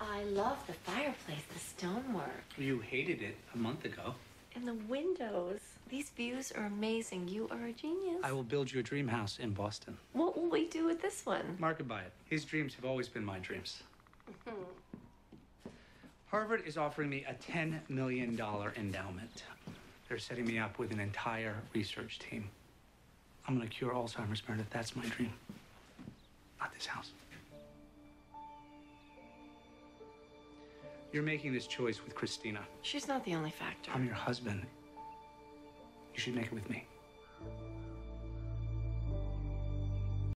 I love the fireplace, the stonework, You hated it a month ago. and the windows. These views are amazing. You are a genius. I will build you a dream house in Boston. What will we do with this one? Mark could buy it. His dreams have always been my dreams. Mm-hmm. Harvard is offering me a $10 million endowment. They're setting me up with an entire research team. I'm going to cure Alzheimer's, Meredith. That's my dream. Not this house. You're making this choice with Cristina. She's not the only factor. I'm your husband. You should make it with me.